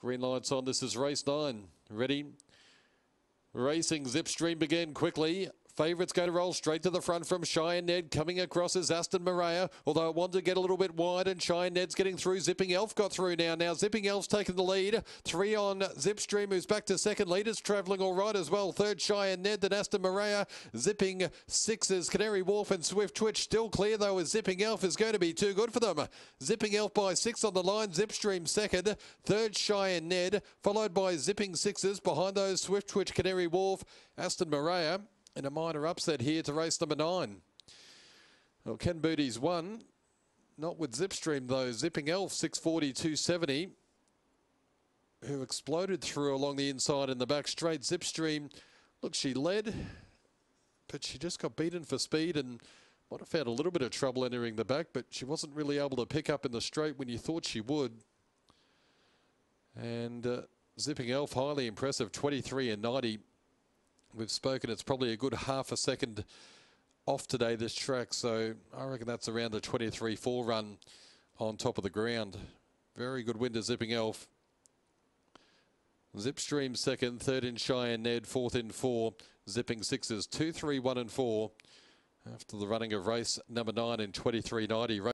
Green lights on. This is race nine. Ready? Racing Zipstream began quickly. Favourites going to roll straight to the front from Cheyenne Ned. Coming across is Aston Maria, although it wanted to get a little bit wide, and Cheyenne Ned's getting through. Zipping Elf got through now. Now Zipping Elf's taken the lead. Three on Zipstream, who's back to second. Leader's travelling all right as well. Third Cheyenne Ned, then Aston Maria. Zipping sixes. Canary Wharf and Swift Twitch still clear though, as Zipping Elf is going to be too good for them. Zipping Elf by six on the line. Zipstream second. Third Cheyenne Ned, followed by Zipping sixes. Behind those Swift Twitch, Canary Wharf, Aston Maria in a minor upset here to race number nine. Well, Ken Booty's won. Not with Zipstream though. Zipping Elf 640, 270. Who exploded through along the inside in the back straight. Zipstream, look, she led, but she just got beaten for speed and might have found a little bit of trouble entering the back, but she wasn't really able to pick up in the straight when you thought she would. And uh, Zipping Elf, highly impressive, 23 and 90 we've spoken, it's probably a good half a second off today, this track. So I reckon that's around a 23-4 run on top of the ground. Very good win to Zipping Elf. Zipstream second, third in Cheyenne Ned, fourth in four. Zipping sixes, two, three, one and four. After the running of race number nine in 23.90.